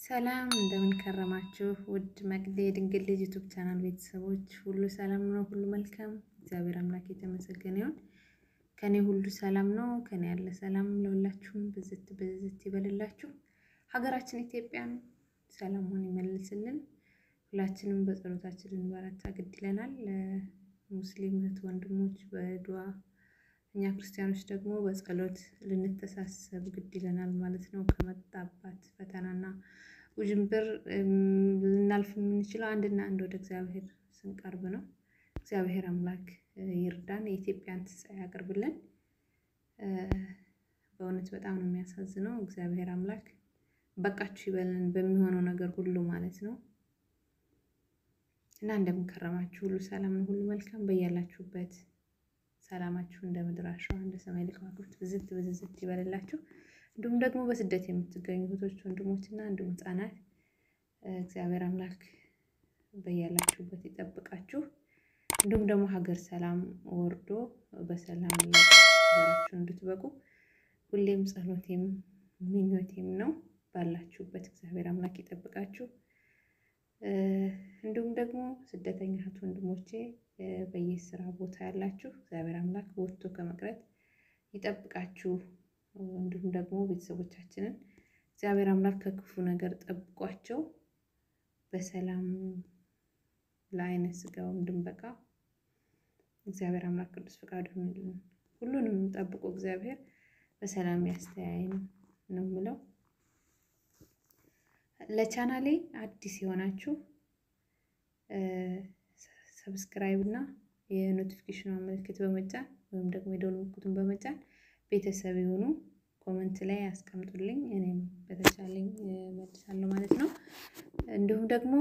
ሰላም እንደምን ከረማችሁ? ውድ መቅዲ የድንግል ልጅ YouTube channel ቤተሰቦች ሁሉ ሰላም ነው፣ ሁሉ መልካም። እግዚአብሔር አምላክ የተመሰገነ ይሁን። ከኔ ሁሉ ሰላም ነው። ከኔ ያለ ሰላም ለሁላችሁም ብዝት ብዝት ይበልላችሁ። ሀገራችን ኢትዮጵያን ሰላሙን ይመልስልን። ሁላችንም በጸሎታችን ልንበረታ ግድ ይለናል። ሙስሊም እህት ወንድሞች በዱዓ እኛ ክርስቲያኖች ደግሞ በጸሎት ልንተሳሰብ ግድ ይለናል ማለት ነው። ከመጣባት ፈተናና ውዥንብር ልናልፍ የምንችለው አንድና አንድ ወደ እግዚአብሔር ስንቀርብ ነው። እግዚአብሔር አምላክ ይርዳን፣ የኢትዮጵያን ትንሣኤ ያቅርብልን። በእውነት በጣም ነው የሚያሳዝነው። እግዚአብሔር አምላክ በቃችሁ ይበልን በሚሆነው ነገር ሁሉ ማለት ነው። እና እንደምንከረማችሁ ሁሉ ሰላም ነው፣ ሁሉ መልካም በያላችሁበት ሰላማችሁ እንደ ምድር አሸዋ እንደ ሰማይ ከዋክብት ብዝት ብዝዝት ይበልላችሁ። እንዲሁም ደግሞ በስደት የምትገኙ እህቶች ወንድሞችና እንዲሁም ሕጻናት እግዚአብሔር አምላክ በያላችሁበት ይጠብቃችሁ። እንዲሁም ደግሞ ሀገር ሰላም ወርዶ በሰላም ሀገራችሁ እንድትበቁ ሁሌም ጸሎቴም ምኞቴም ነው። ባላችሁበት እግዚአብሔር አምላክ ይጠብቃችሁ። እንዲሁም ደግሞ ስደተኛ እህት ወንድሞቼ በየስራ ቦታ ያላችሁ እግዚአብሔር አምላክ ወጥቶ ከመቅረት ይጠብቃችሁ። እንዲሁም ደግሞ ቤተሰቦቻችንን እግዚአብሔር አምላክ ከክፉ ነገር ጠብቋቸው በሰላም ለዓይነ ሥጋው እንድንበቃ እግዚአብሔር አምላክ ቅዱስ ፈቃዱ ሁሉንም ጠብቆ እግዚአብሔር በሰላም ያስተያየን ነው የምለው። ለቻናሌ አዲስ የሆናችሁ subscribe እና የ notification ምልክት በመጫን ወይም ደግሞ የደወል ምልክቱን በመጫን ቤተሰብ የሆኑ comment ላይ ያስቀምጡልኝ። እኔም በተቻለኝ መልሳለሁ ማለት ነው። እንዲሁም ደግሞ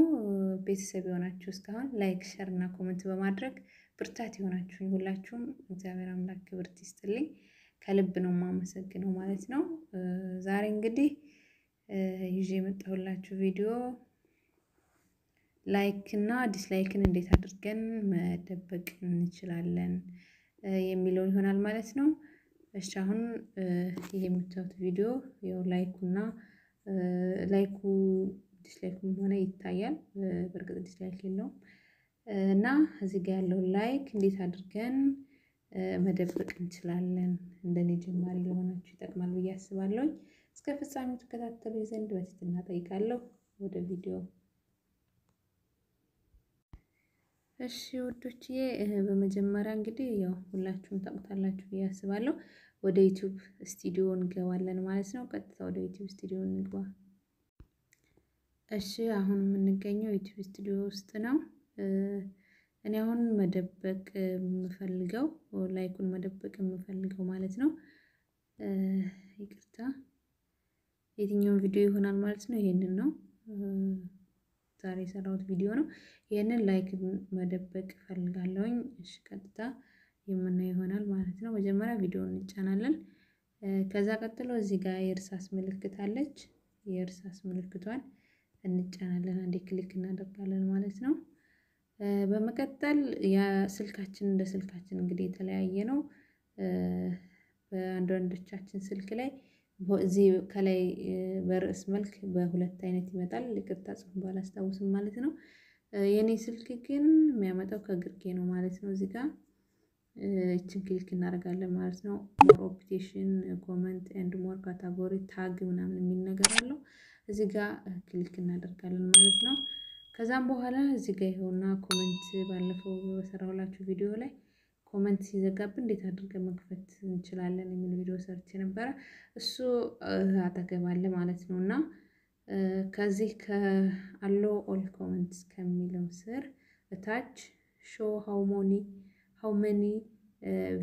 ቤተሰብ የሆናችሁ እስካሁን like፣ share እና comment በማድረግ ብርታት የሆናችሁኝ ሁላችሁም እግዚአብሔር አምላክ ክብረት ይስጥልኝ። ከልብ ነው የማመሰግነው ማለት ነው። ዛሬ እንግዲህ ይዤ የመጣሁላችሁ ቪዲዮ like እና dislike ን እንዴት አድርገን መደበቅ እንችላለን የሚለውን ይሆናል ማለት ነው። እሺ አሁን ይሄ የምታዩት ቪዲዮ ያው like ኡና like ኡ dislike ኡም ሆነ ይታያል። በእርግጥ dislike የለውም እና እዚህ ጋር ያለው like እንዴት አድርገን መደበቅ እንችላለን እንደኔ ጀማሪ ለሆናችሁ ይጠቅማል ብዬ አስባለሁኝ። እስከ ፍጻሜው ትከታተሉ ዘንድ በትህትና ጠይቃለሁ። ወደ ቪዲዮ እሺ ውዶችዬ፣ በመጀመሪያ እንግዲህ ያው ሁላችሁም ታውቁታላችሁ ብዬ አስባለሁ። ወደ ዩቲዩብ ስቱዲዮ እንገባለን ማለት ነው። ቀጥታ ወደ ዩቲዩብ ስቱዲዮ እንግባ። እሺ አሁን የምንገኘው ዩቲዩብ ስቱዲዮ ውስጥ ነው። እኔ አሁን መደበቅ የምፈልገው like ኡን መደበቅ የምፈልገው ማለት ነው። ይቅርታ የትኛውን ቪዲዮ ይሆናል ማለት ነው። ይሄንን ነው ዛሬ የሰራሁት ቪዲዮ ነው። ይህንን like መደበቅ እፈልጋለሁኝ። እሺ ቀጥታ የምናየው ይሆናል ማለት ነው። መጀመሪያ ቪዲዮውን እንጫናለን። ከዛ ቀጥሎ እዚህ ጋር የእርሳስ ምልክት አለች። የእርሳስ ምልክቷን እንጫናለን። አንዴ click እናደርጋለን ማለት ነው። በመቀጠል ስልካችን እንደ ስልካችን እንግዲህ የተለያየ ነው። በአንዳንዶቻችን ስልክ ላይ እዚህ ከላይ በርዕስ መልክ በሁለት አይነት ይመጣል። ይቅርታ ጽሑፍ ባላስታውስም ማለት ነው። የእኔ ስልክ ግን የሚያመጣው ከግርጌ ነው ማለት ነው። እዚህ ጋር ይችን click እናደርጋለን ማለት ነው። more option comment and more category tag ምናምን የሚል ነገር አለው። እዚህ ጋር click እናደርጋለን ማለት ነው። ከዛም በኋላ እዚህ ጋር ይኸውና comment ባለፈው በሰራሁላችሁ ቪዲዮ ላይ comment ሲዘጋብን እንዴት አድርገን መክፈት እንችላለን የሚል ቪዲዮ ሰርቼ ነበረ። እሱ አጠገብ አለ ማለት ነው እና ከዚህ ከ allow all comments ከሚለው ስር እታች show how many how many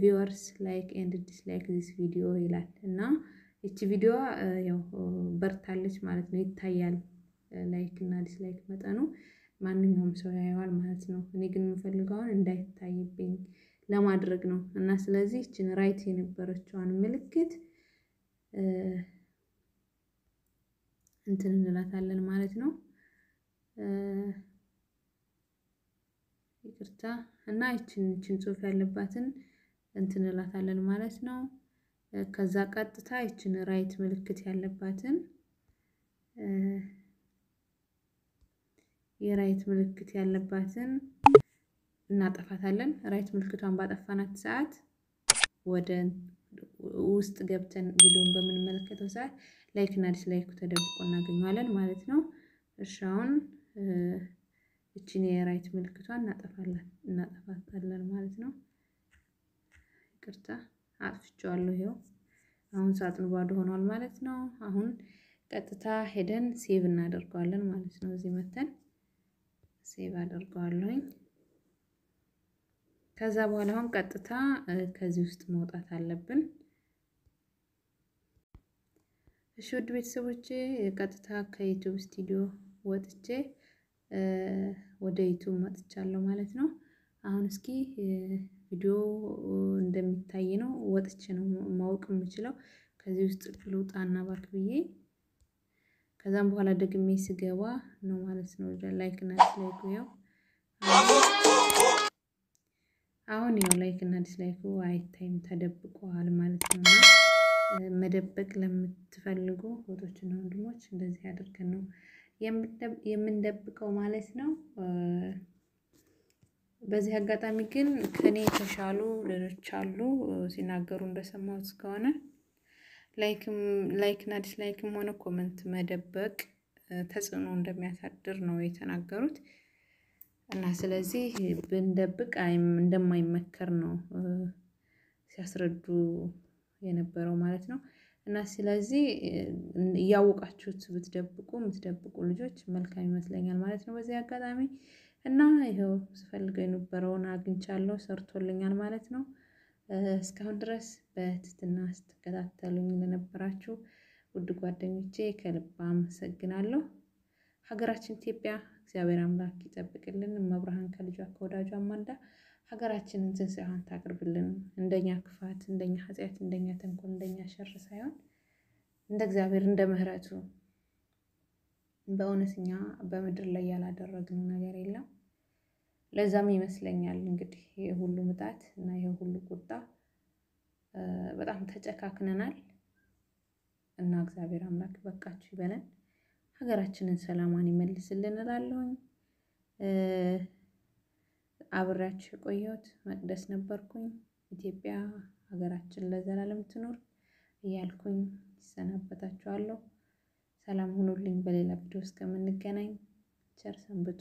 viewers like and dislike this video ይላል እና ይቺ ቪዲዮ ያው በርታለች ማለት ነው። ይታያል like እና dislike መጠኑ ማንኛውም ሰው ያየዋል ማለት ነው። እኔ ግን የምፈልገውን እንዳይታይብኝ ለማድረግ ነው እና ስለዚህ ይችን right የነበረችዋን ምልክት እንትን እንላታለን ማለት ነው። ይቅርታ እና ይችን ይችን ጽሑፍ ያለባትን እንትን እንላታለን ማለት ነው። ከዛ ቀጥታ ይችን right ምልክት ያለባትን የ right ምልክት ያለባትን እናጠፋታለን። right ምልክቷን ባጠፋናት ሰዓት ወደ ውስጥ ገብተን ቪዲዮን በምንመለከተው ሰዓት like እና dislike ኡ ተደብቆ እናገኘዋለን ማለት ነው። አሁን እችን የ right ምልክቷን እናጠፋለን እናጠፋታለን ማለት ነው። ይቅርታ አጥፍቼዋለሁ። ይኸው አሁን ሳጥኑ ባዶ ሆኗል ማለት ነው። አሁን ቀጥታ ሄደን save እናደርገዋለን ማለት ነው። እዚህ መተን save አደርገዋለሁኝ። ከዛ በኋላ አሁን ቀጥታ ከዚህ ውስጥ መውጣት አለብን። እሺ ውድ ቤተሰቦቼ ቀጥታ ከ YouTube Studio ወጥቼ ወደ YouTube መጥቻለሁ ማለት ነው። አሁን እስኪ ቪዲዮ እንደሚታይ ነው ወጥቼ ነው ማወቅ የምችለው። ከዚህ ውስጥ ልውጣና back ብዬ ከዛም በኋላ ደግሜ ስገባ ነው ማለት ነው። like እና dislike ኡ አሁን ያው like እና dislike ኡ አይታይም ተደብቀዋል ማለት ነው። መደበቅ ለምትፈልጉ እህቶችና ወንድሞች እንደዚህ አድርገን ነው የምንደብቀው ማለት ነው። በዚህ አጋጣሚ ግን ከኔ የተሻሉ ልጆች አሉ ሲናገሩ እንደሰማሁት ከሆነ like ም like እና dislike ም ሆነ comment መደበቅ ተጽዕኖ እንደሚያሳድር ነው የተናገሩት። እና ስለዚህ ብንደብቅ እንደማይመከር ነው ሲያስረዱ የነበረው ማለት ነው። እና ስለዚህ እያወቃችሁት ብትደብቁ የምትደብቁ ልጆች መልካም ይመስለኛል ማለት ነው። በዚህ አጋጣሚ እና ይኸው ስፈልገው የነበረውን አግኝቻለሁ ሰርቶልኛል ማለት ነው። እስካሁን ድረስ በትህትና ስትከታተሉኝ ለነበራችሁ ውድ ጓደኞቼ ከልብ አመሰግናለሁ። ሀገራችን ኢትዮጵያ እግዚአብሔር አምላክ ይጠብቅልን። መብርሃን ከልጇ ከወዳጇ አማልዳ ሀገራችንን ትንሣኤዋን ታቅርብልን። እንደኛ ክፋት፣ እንደኛ ኃጢአት፣ እንደኛ ተንኮል፣ እንደኛ ሸር ሳይሆን እንደ እግዚአብሔር እንደ ምሕረቱ በእውነት በምድር ላይ ያላደረግነው ነገር የለም። ለዛም ይመስለኛል እንግዲህ ይሄ ሁሉ ምጣት እና ይሄ ሁሉ ቁጣ በጣም ተጨካክነናል እና እግዚአብሔር አምላክ በቃችሁ ይበለን። ሀገራችንን ሰላሟን ይመልስልን እላለሁኝ። አብሬያችሁ የቆየሁት መቅደስ ነበርኩኝ። ኢትዮጵያ ሀገራችን ለዘላለም ትኖር እያልኩኝ ይሰናበታችኋለሁ። ሰላም ሁኑልኝ። በሌላ ቪዲዮ እስከምንገናኝ ቸር ሰንብቱ።